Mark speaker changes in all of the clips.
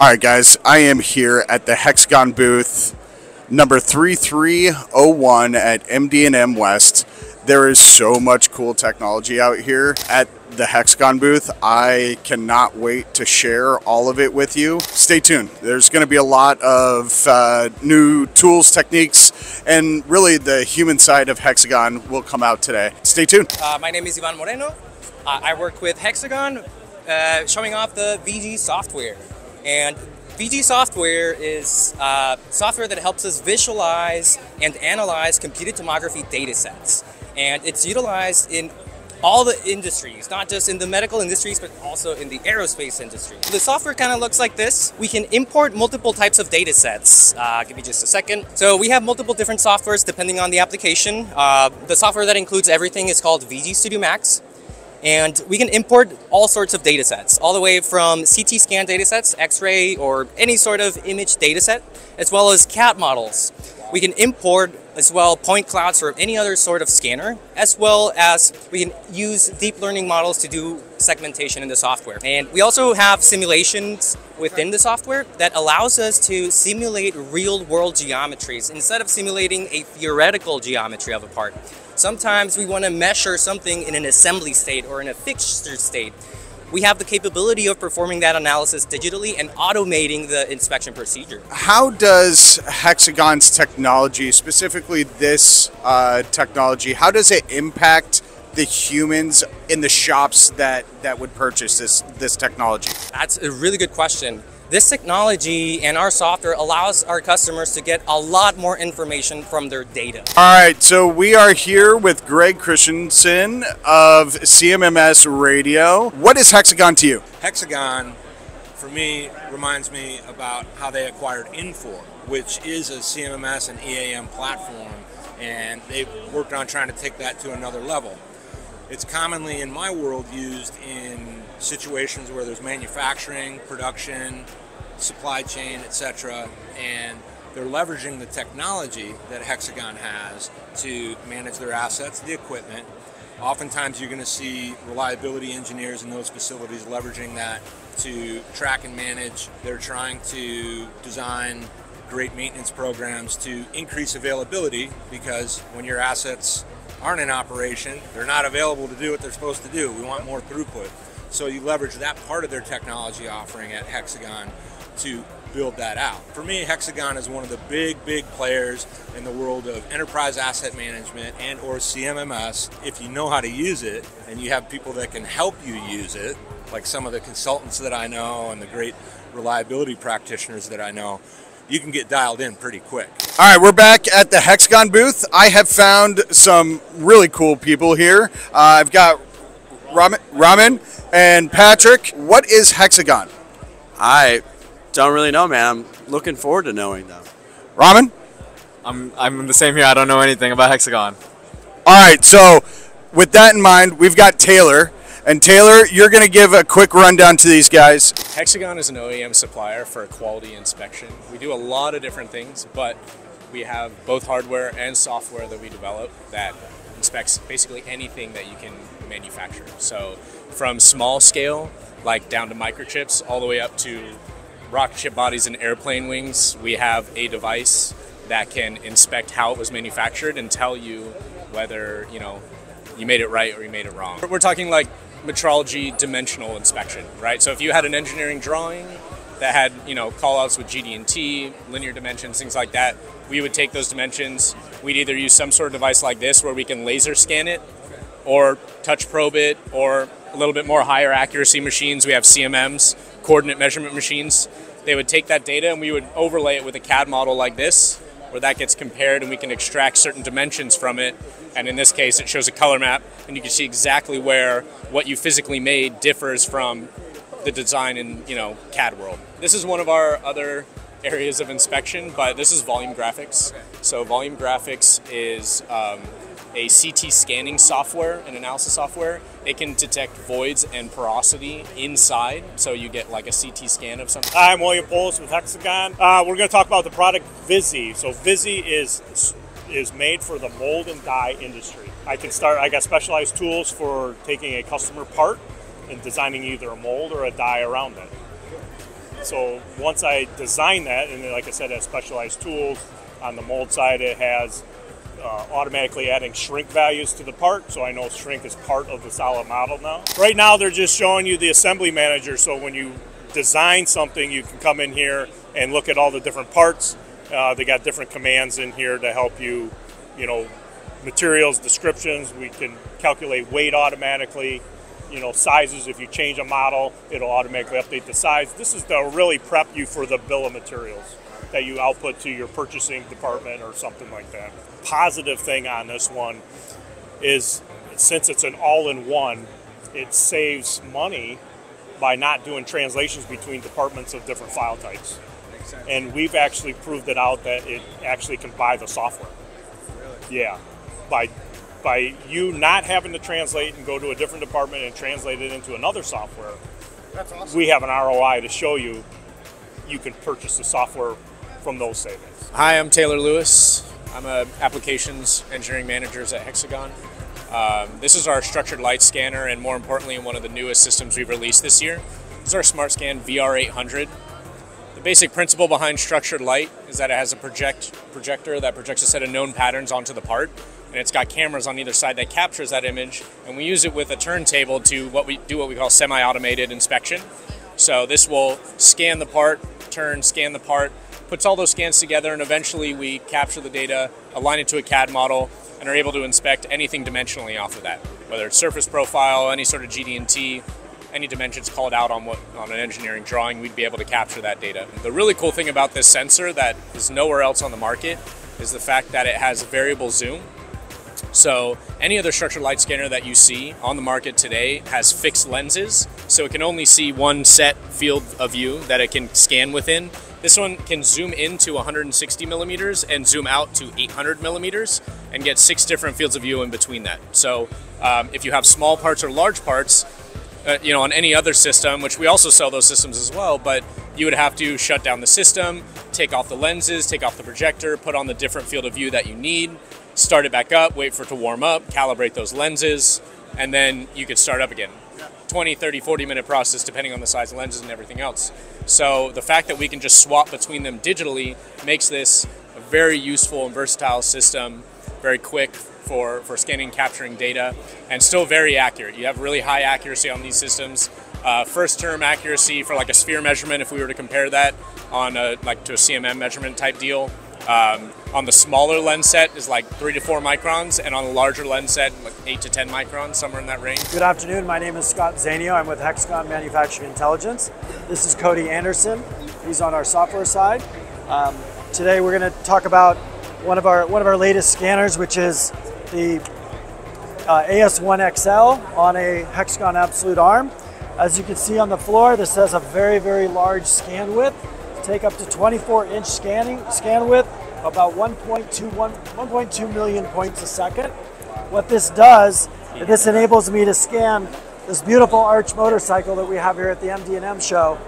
Speaker 1: All right, guys, I am here at the Hexagon booth, number 3301 at MD&M West. There is so much cool technology out here at the Hexagon booth. I cannot wait to share all of it with you. Stay tuned. There's going to be a lot of uh, new tools, techniques, and really the human side of Hexagon will come out today. Stay tuned.
Speaker 2: Uh, my name is Ivan Moreno. Uh, I work with Hexagon, uh, showing off the VG software. And VG software is uh, software that helps us visualize and analyze computed tomography data sets. And it's utilized in all the industries, not just in the medical industries, but also in the aerospace industry. The software kind of looks like this. We can import multiple types of data sets. Uh, give me just a second. So we have multiple different softwares depending on the application. Uh, the software that includes everything is called VG Studio Max. And we can import all sorts of data sets, all the way from CT scan data sets, X-ray, or any sort of image data set, as well as CAD models. We can import as well point clouds or any other sort of scanner, as well as we can use deep learning models to do segmentation in the software. And we also have simulations within the software that allows us to simulate real world geometries instead of simulating a theoretical geometry of a part. Sometimes we want to measure something in an assembly state or in a fixture state. We have the capability of performing that analysis digitally and automating the inspection procedure.
Speaker 1: How does Hexagon's technology, specifically this uh, technology, how does it impact the humans in the shops that, that would purchase this, this technology?
Speaker 2: That's a really good question. This technology and our software allows our customers to get a lot more information from their data.
Speaker 1: All right, so we are here with Greg Christensen of CMMS Radio. What is Hexagon to you?
Speaker 3: Hexagon, for me, reminds me about how they acquired Infor, which is a CMMS and EAM platform, and they've worked on trying to take that to another level. It's commonly in my world used in situations where there's manufacturing, production, supply chain, etc., and they're leveraging the technology that Hexagon has to manage their assets, the equipment. Oftentimes, you're going to see reliability engineers in those facilities leveraging that to track and manage. They're trying to design great maintenance programs to increase availability because when your assets aren't in operation, they're not available to do what they're supposed to do. We want more throughput. So you leverage that part of their technology offering at Hexagon to build that out. For me, Hexagon is one of the big, big players in the world of enterprise asset management and or CMMS. If you know how to use it and you have people that can help you use it, like some of the consultants that I know and the great reliability practitioners that I know, you can get dialed in pretty quick.
Speaker 1: All right, we're back at the Hexagon booth. I have found some really cool people here. Uh, I've got Raman, Raman and Patrick. What is Hexagon?
Speaker 4: I don't really know, man. I'm looking forward to knowing though.
Speaker 1: Ramen.
Speaker 5: I'm I'm the same here. I don't know anything about Hexagon.
Speaker 1: All right, so with that in mind, we've got Taylor. And Taylor, you're going to give a quick rundown to these guys.
Speaker 6: Hexagon is an OEM supplier for quality inspection. We do a lot of different things, but we have both hardware and software that we develop that inspects basically anything that you can manufacture. So from small scale, like down to microchips, all the way up to rocket ship bodies and airplane wings, we have a device that can inspect how it was manufactured and tell you whether, you know, you made it right or you made it wrong. We're talking like metrology dimensional inspection, right? So if you had an engineering drawing that had, you know, callouts with GD&T, linear dimensions, things like that, we would take those dimensions. We'd either use some sort of device like this where we can laser scan it or touch probe it or a little bit more higher accuracy machines. We have CMMs, coordinate measurement machines. They would take that data and we would overlay it with a CAD model like this where that gets compared and we can extract certain dimensions from it. And in this case, it shows a color map and you can see exactly where what you physically made differs from the design in, you know, CAD world. This is one of our other areas of inspection, but this is volume graphics. So volume graphics is um, a CT scanning software, an analysis software. It can detect voids and porosity inside, so you get like a CT scan of something.
Speaker 7: Hi, I'm William Polis with Hexagon. Uh, we're going to talk about the product Visi. So Visi is is made for the mold and die industry. I can start. I got specialized tools for taking a customer part and designing either a mold or a die around it. so once I design that, and like I said, it has specialized tools. On the mold side, it has uh, automatically adding shrink values to the part, so I know shrink is part of the solid model now. Right now, they're just showing you the assembly manager, so when you design something, you can come in here and look at all the different parts. Uh, they got different commands in here to help you, you know, materials descriptions. We can calculate weight automatically. You know, sizes. If you change a model, it'll automatically update the size. This is to really prep you for the bill of materials that you output to your purchasing department or something like that. Positive thing on this one is since it's an all-in-one, it saves money by not doing translations between departments of different file types. And we've actually proved it out that it actually can buy the software. Really? Yeah, by by you not having to translate and go to a different department and translate it into another software.
Speaker 6: That's awesome.
Speaker 7: We have an ROI to show you. You can purchase the software from those savings.
Speaker 6: Hi, I'm Taylor Lewis. I'm a applications engineering manager at Hexagon. Um, this is our structured light scanner, and more importantly, one of the newest systems we've released this year. This is our SmartScan VR800. The basic principle behind structured light is that it has a project projector that projects a set of known patterns onto the part, and it's got cameras on either side that captures that image, and we use it with a turntable to what we do what we call semi-automated inspection. So this will scan the part, turn, scan the part, puts all those scans together, and eventually we capture the data, align it to a CAD model, and are able to inspect anything dimensionally off of that, whether it's surface profile, any sort of GD&T, any dimensions called out on what on an engineering drawing, we'd be able to capture that data. The really cool thing about this sensor that is nowhere else on the market is the fact that it has variable zoom. So any other structured light scanner that you see on the market today has fixed lenses, so it can only see one set field of view that it can scan within. This one can zoom into 160 millimeters and zoom out to 800 millimeters and get six different fields of view in between that. So um, if you have small parts or large parts, uh, you know, on any other system, which we also sell those systems as well, but you would have to shut down the system, take off the lenses, take off the projector, put on the different field of view that you need, start it back up, wait for it to warm up, calibrate those lenses, and then you could start up again. 20, 30, 40 minute process depending on the size of lenses and everything else. So the fact that we can just swap between them digitally makes this a very useful and versatile system, very quick for, for scanning capturing data, and still very accurate. You have really high accuracy on these systems. Uh, first term accuracy for like a sphere measurement, if we were to compare that on a, like to a CMM measurement type deal, um, on the smaller lens set is like three to four microns, and on the larger lens set, like eight to 10 microns, somewhere in that range.
Speaker 8: Good afternoon. My name is Scott Zanio. I'm with Hexagon Manufacturing Intelligence. This is Cody Anderson. He's on our software side. Um, today we're going to talk about one of our one of our latest scanners, which is the uh, AS1XL on a Hexagon Absolute Arm. As you can see on the floor, this has a very, very large scan width. Take up to 24 inch scanning scan width, about 1.2 1.2 million points a second. What this does, this enables me to scan this beautiful arch motorcycle that we have here at the MD&M show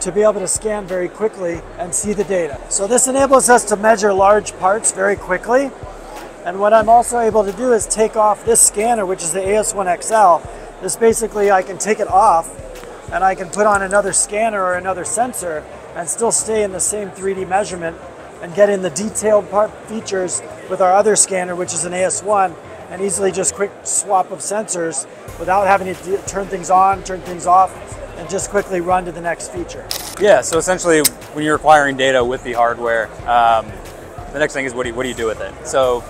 Speaker 8: to be able to scan very quickly and see the data. So this enables us to measure large parts very quickly. And what I'm also able to do is take off this scanner, which is the AS1XL. This basically, I can take it off and I can put on another scanner or another sensor and still stay in the same 3D measurement and get in the detailed part features with our other scanner, which is an AS1, and easily just quick swap of sensors without having to turn things on, turn things off, and just quickly run to the next feature.
Speaker 9: Yeah, so essentially when you're acquiring data with the hardware, um, the next thing is what do, you, what do you do with it? So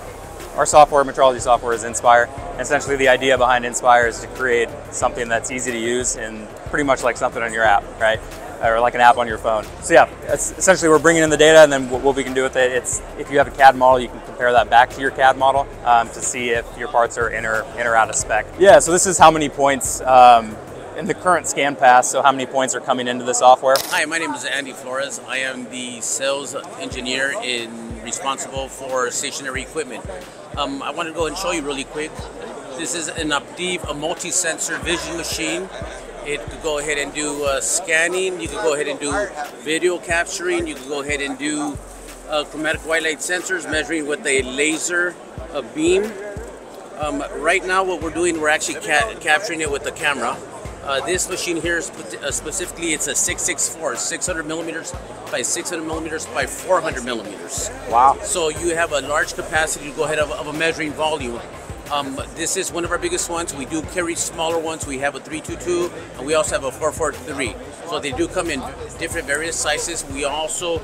Speaker 9: our software, metrology software is Inspire. Essentially the idea behind Inspire is to create something that's easy to use and pretty much like something on your app, right? Or like an app on your phone. So yeah, essentially we're bringing in the data and then what we can do with it, it's if you have a CAD model, you can compare that back to your CAD model um, to see if your parts are in or, in or out of spec. Yeah, so this is how many points um, in the current scan pass, so how many points are coming into the software?
Speaker 10: Hi, my name is Andy Flores. I am the sales engineer in responsible for stationary equipment. Um, I want to go and show you really quick. This is an Optiv, a multi-sensor vision machine. It could go ahead and do uh, scanning. You could go ahead and do video capturing. You could go ahead and do uh, chromatic white light sensors measuring with a laser a beam. Um, right now what we're doing, we're actually ca capturing it with the camera. Uh, this machine here, spe- uh, specifically, it's a 664, 600 millimeters by 600 millimeters by 400 millimeters.
Speaker 1: Wow.
Speaker 10: So you have a large capacity to go ahead of, of a measuring volume. Um, this is one of our biggest ones. We do carry smaller ones. We have a 322 and we also have a 443. So they do come in different various sizes. We also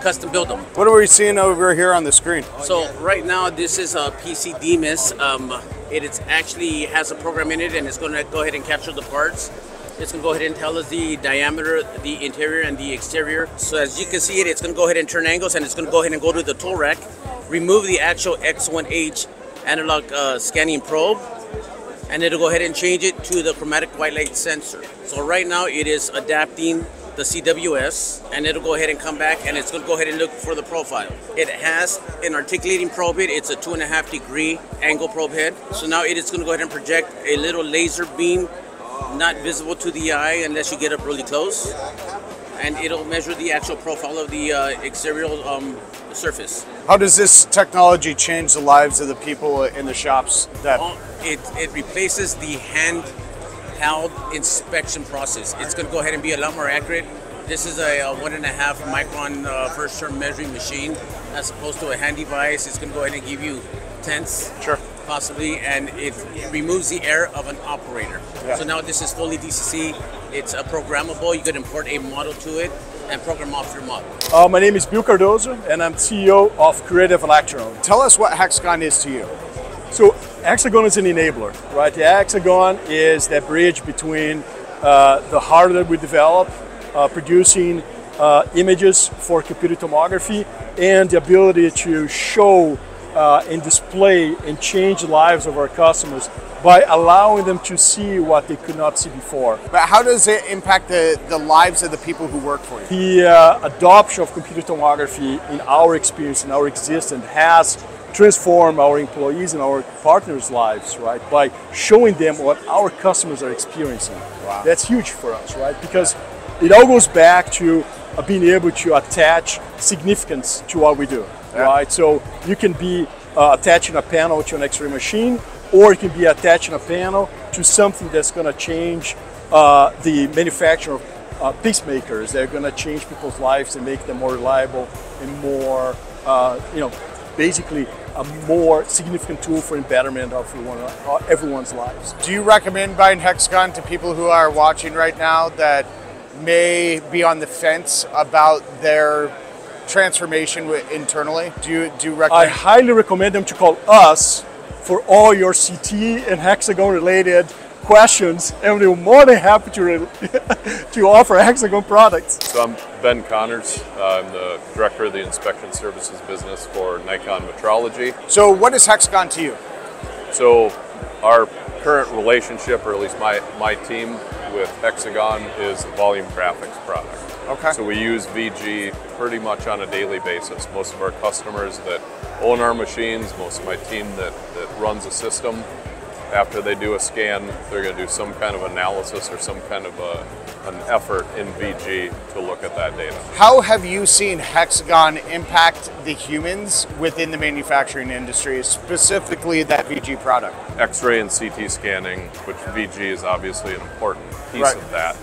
Speaker 10: custom build them.
Speaker 1: What are we seeing over here on the screen?
Speaker 10: So right now this is a PC-DMIS. Um, it is actually has a program in it and it's going to go ahead and capture the parts. It's going to go ahead and tell us the diameter, the interior and the exterior. So as you can see it, it's going to go ahead and turn angles and it's going to go ahead and go to the tool rack, remove the actual X1H analog uh, scanning probe, and it'll go ahead and change it to the chromatic white light sensor. So right now it is adapting the CWS and it'll go ahead and come back and it's going to go ahead and look for the profile. It has an articulating probe head. It's a two and a half degree angle probe head. So now it is going to go ahead and project a little laser beam not visible to the eye unless you get up really close. And it'll measure the actual profile of the uh, exterior um, surface.
Speaker 1: How does this technology change the lives of the people in the shops that
Speaker 10: Oh, it, it replaces the hand-held inspection process. It's going to go ahead and be a lot more accurate. This is a, uh one and a half micron uh, first term measuring machine as opposed to a hand device. It's going to go ahead and give you tenths,
Speaker 1: Sure.
Speaker 10: possibly, and it removes the error of an operator.
Speaker 1: Yeah.
Speaker 10: So now this is fully DCC. It's a programmable. You can import a model to it and program off your model.
Speaker 11: Uh, my name is Bill Cardoso, and I'm CEO of Creative Electron.
Speaker 1: Tell us what Hexagon is to you.
Speaker 11: So, Hexagon is an enabler, right? The Hexagon is that bridge between uh, the hardware we develop, uh, producing uh, images for computer tomography, and the ability to show uh, and display and change the lives of our customers by allowing them to see what they could not see before.
Speaker 1: But how does it impact the, the lives of the people who work for you?
Speaker 11: The uh, adoption of computer tomography in our experience, in our existence, has transformed our employees and our partners' lives, right? By showing them what our customers are experiencing.
Speaker 1: Wow.
Speaker 11: That's huge for us, right? Because it all goes back to uh, being able to attach significance to what we do,
Speaker 1: Yeah.
Speaker 11: right? So you can be uh, attaching a panel to an X-ray machine, or you can be attaching a panel to something that's going to change uh, the manufacture of uh, pacemakers. They're going to change people's lives and make them more reliable and more, uh, you know, basically a more significant tool for betterment of everyone, uh, everyone's lives.
Speaker 1: Do you recommend buying Hexagon to people who are watching right now that may be on the fence about their transformation wi- internally? Do you do you
Speaker 11: I highly recommend them to call us for all your CT and hexagon related questions, and we're more than happy to, re- to offer hexagon products.
Speaker 12: So I'm Ben Connors. Uh, I'm the director of the inspection services business for Nikon Metrology.
Speaker 1: So, what is Hexagon to you?
Speaker 12: So our current relationship, or at least my, my team with Hexagon, is the volume graphics product.
Speaker 1: Okay.
Speaker 12: So we use VG pretty much on a daily basis. Most of our customers that own our machines, most of my team that, that runs a system, after they do a scan, they're going to do some kind of analysis or some kind of a, an effort in VG to look at that data.
Speaker 1: How have you seen Hexagon impact the humans within the manufacturing industry, specifically that VG product?
Speaker 12: X-ray and CT scanning, which VG is obviously an important piece
Speaker 1: Right.
Speaker 12: of that.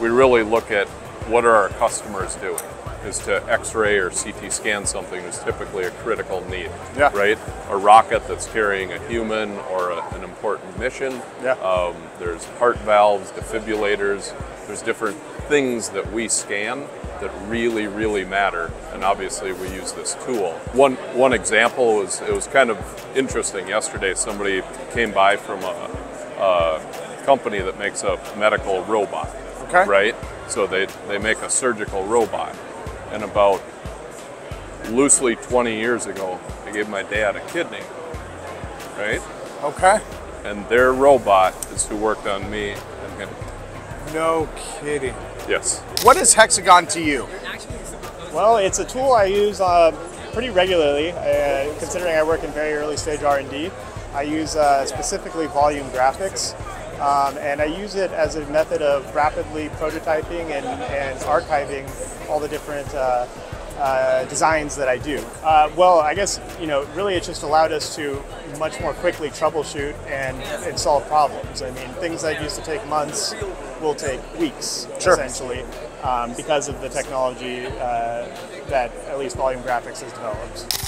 Speaker 12: We really look at what are our customers doing. Is to X-ray or CT scan something is typically a critical need,
Speaker 1: Yeah.
Speaker 12: right? A rocket that's carrying a human or a, an important mission.
Speaker 1: Yeah.
Speaker 12: Um, there's heart valves, defibrillators. There's different things that we scan that really, really matter, and obviously we use this tool. One one example was it was kind of interesting. Yesterday, somebody came by from a, a company that makes a medical robot.
Speaker 1: Okay.
Speaker 12: Right. So they they make a surgical robot, and about loosely 20 years ago, I gave my dad a kidney. Right.
Speaker 1: Okay.
Speaker 12: And their robot is who worked on me and him.
Speaker 1: No kidding.
Speaker 12: Yes.
Speaker 1: What is Hexagon to you?
Speaker 13: Well, it's a tool I use uh, pretty regularly, uh, considering I work in very early stage R&D. I use uh, specifically volume graphics, um, and I use it as a method of rapidly prototyping and, and archiving all the different uh, uh, designs that I do? Uh, well, I guess you know, really, it just allowed us to much more quickly troubleshoot and, and solve problems. I mean, things that used to take months will take weeks,
Speaker 1: Sure.
Speaker 13: essentially, um, because of the technology uh, that at least Volume Graphics has developed.